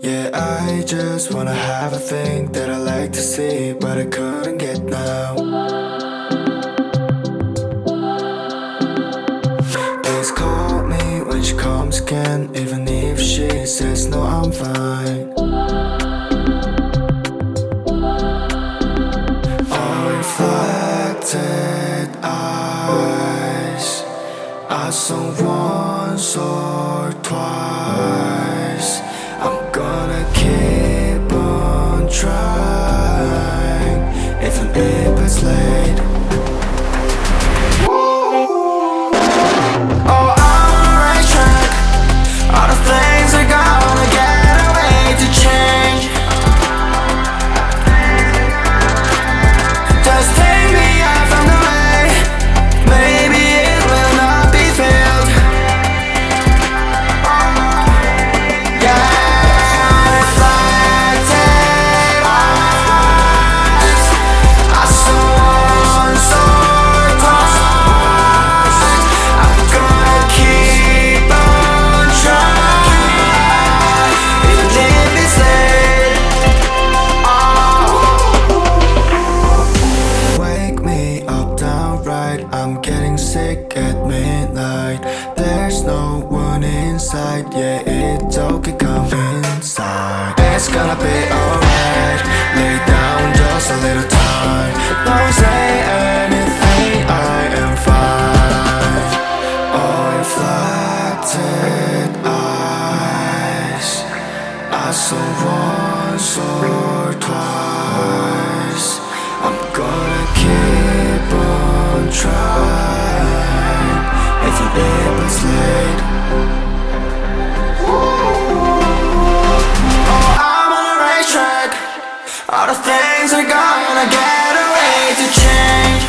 Yeah, I just wanna have a thing that I like to see, but I couldn't get now. Please call me when she comes again, even if she says no, I'm fine. All reflected eyes, I saw once or twice. Sick at midnight. There's no one inside. Yeah, it's okay, come inside. It's gonna be alright. Lay down just a little time. Don't say anything, I am fine. All reflected eyes. I saw once or things are gonna get away to change.